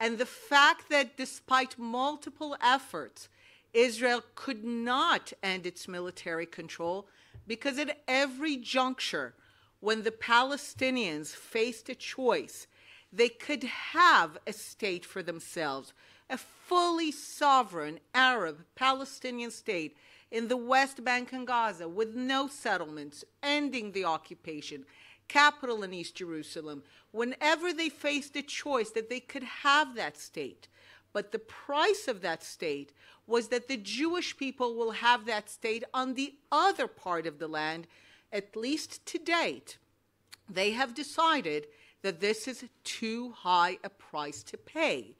And the fact that despite multiple efforts, Israel could not end its military control because at every juncture, when the Palestinians faced a choice, they could have a state for themselves, a fully sovereign Arab Palestinian state in the West Bank and Gaza with no settlements, ending the occupation, capital in East Jerusalem, whenever they faced a choice that they could have that state. But the price of that state was that the Jewish people will have that state on the other part of the land, at least to date. They have decided that this is too high a price to pay.